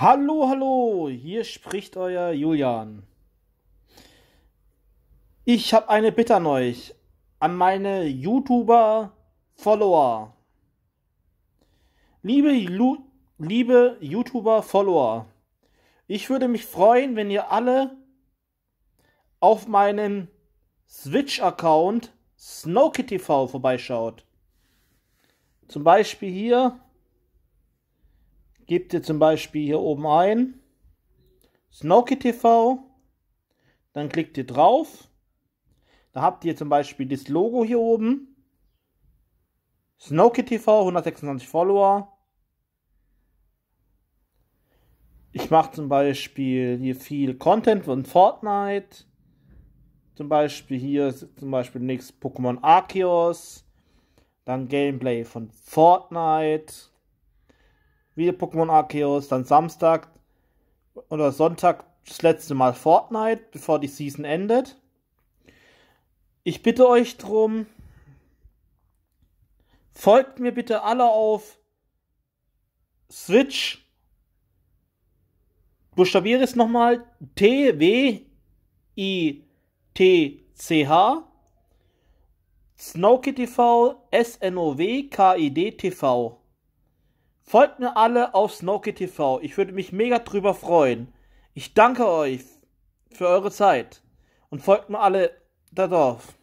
Hallo, hallo, hier spricht euer Julian. Ich habe eine Bitte an euch, an meine YouTuber-Follower. Liebe, liebe YouTuber-Follower, ich würde mich freuen, wenn ihr alle auf meinen Switch-Account SnowKitTV vorbeischaut. Zum Beispiel hier gebt ihr zum Beispiel hier oben ein Snowkey TV, dann klickt ihr drauf, da habt ihr zum Beispiel das Logo hier oben, Snowkey TV, 126 Follower. Ich mache zum Beispiel hier viel Content von Fortnite. Zum Beispiel hier zum Beispiel nichts Pokémon Arceus. Dann Gameplay von Fortnite wieder Pokémon Arceus, dann Samstag oder Sonntag das letzte Mal Fortnite, bevor die Season endet. Ich bitte euch drum, folgt mir bitte alle auf Switch. Buchstabiere es nochmal. T-W-I-T-C-H. Snowkid TV, S-N-O-W-K-I-D TV. Folgt mir alle auf Snowkey TV. Ich würde mich mega drüber freuen. Ich danke euch für eure Zeit. Und folgt mir alle da drauf.